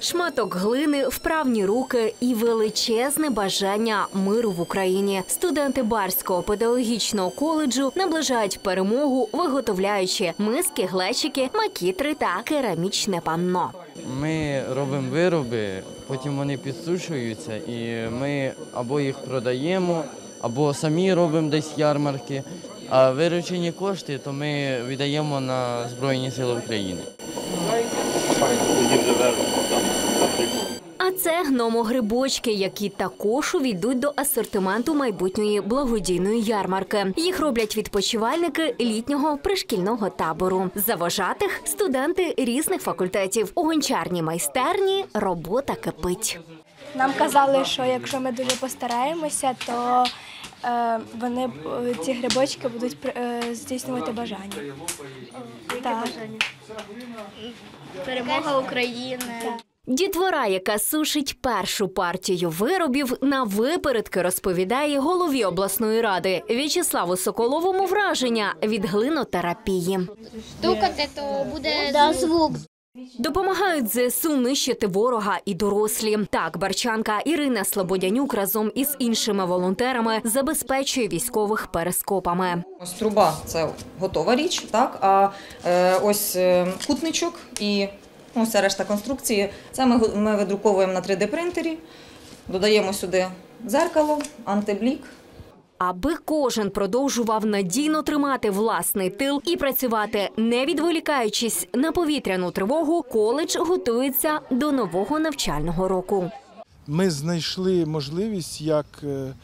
Шматок глини, вправні руки і величезне бажання миру в Україні. Студенти Барського педагогічного коледжу наближають перемогу, виготовляючи миски, глечики, макітри та керамічне панно. Ми робимо вироби, потім вони підсушуються, і ми або їх продаємо, або самі робимо десь ярмарки. А виручені кошти то ми віддаємо на Збройні Сили України. А це гномогрибочки, які також увійдуть до асортименту майбутньої благодійної ярмарки. Їх роблять відпочивальники літнього пришкільного табору. Завожатих студенти різних факультетів. У гончарній майстерні робота кипить. Нам казали, що якщо ми дуже постараємося, то е, вони ці грибочки будуть е, здійснювати бажання. Так. Перемога України. Дітвора, яка сушить першу партію виробів, на випередки розповідає голові обласної ради В'ячеславу Соколовому враження від глинотерапії. Стукати, то буде звук. Допомагають ЗСУ нищити ворога і дорослі. Так, барчанка Ірина Слободянюк разом із іншими волонтерами забезпечує військових перископами. Ось труба це готова річ, так а е, ось е, кутничок і ну, вся решта конструкції. Це ми, ми видруковуємо на 3D принтері, додаємо сюди дзеркало, антиблік. Аби кожен продовжував надійно тримати власний тил і працювати, не відволікаючись на повітряну тривогу, коледж готується до нового навчального року. ми знайшли можливість, як е,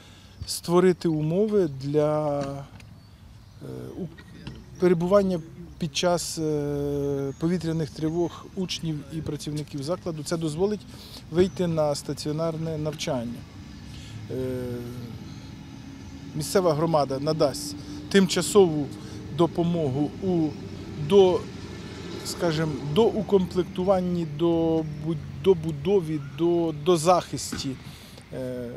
створити умови для е, перебування під час е, повітряних тривог учнів і працівників закладу. Це дозволить вийти на стаціонарне навчання. Е, Місцева громада надасть тимчасову допомогу у до скажімо, до укомплектуванні, до, бу- до будові, до, до захисті е,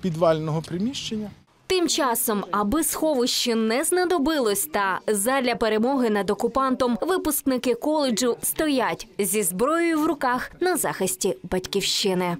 підвального приміщення. Тим часом, аби сховище не знадобилось, та задля перемоги над окупантом випускники коледжу стоять зі зброєю в руках на захисті батьківщини.